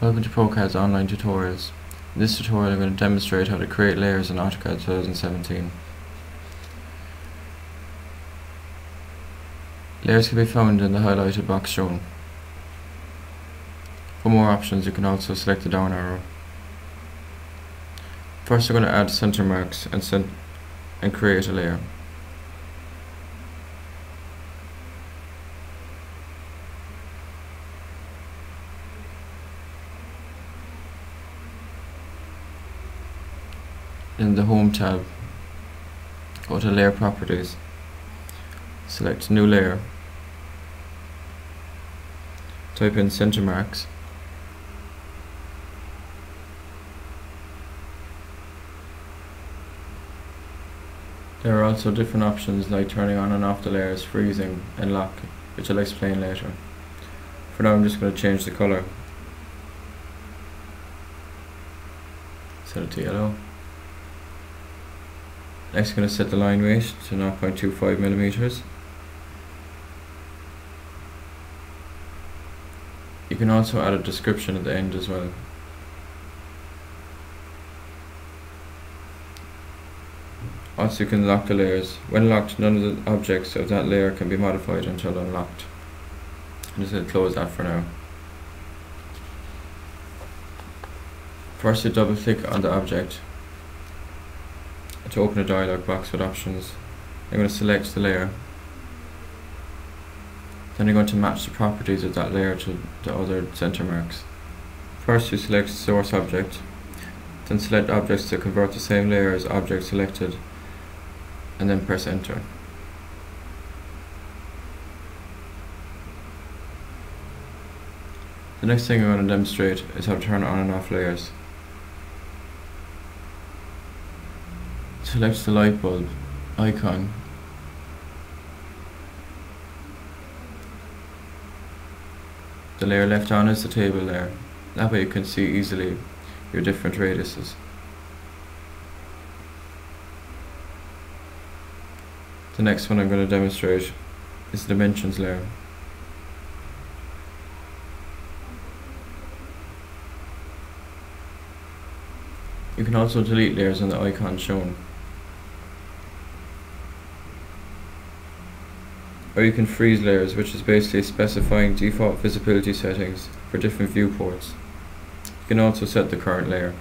Welcome to ProCAD's online tutorials. In this tutorial I'm going to demonstrate how to create layers in AutoCAD 2017. Layers can be found in the highlighted box shown. For more options you can also select the down arrow. First we're going to add center marks and, and create a layer. In the Home tab, go to Layer Properties, select New Layer, type in Center Marks, There are also different options like turning on and off the layers, freezing and lock, which I'll explain later. For now I'm just going to change the colour. Set it to yellow. Next, going to set the line weight to 0.25 millimeters. You can also add a description at the end as well. Also, you can lock the layers. When locked, none of the objects of that layer can be modified until unlocked. I'm just going to close that for now. First, you double click on the object to open a dialog box with options. I'm going to select the layer. Then I'm going to match the properties of that layer to the other center marks. First you select source object, then select objects to convert the same layer as object selected, and then press enter. The next thing I'm going to demonstrate is how to turn on and off layers. Select the light bulb icon. The layer left on is the table layer. That way you can see easily your different radiuses. The next one I'm going to demonstrate is the dimensions layer. You can also delete layers on the icon shown. Or you can freeze layers which is basically specifying default visibility settings for different viewports. You can also set the current layer.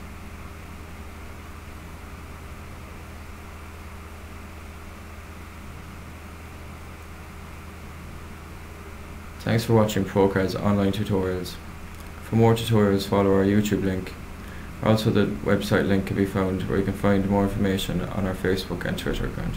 Thanks for watching ProCAD's online tutorials. For more tutorials follow our YouTube link. Also the website link can be found where you can find more information on our Facebook and Twitter account.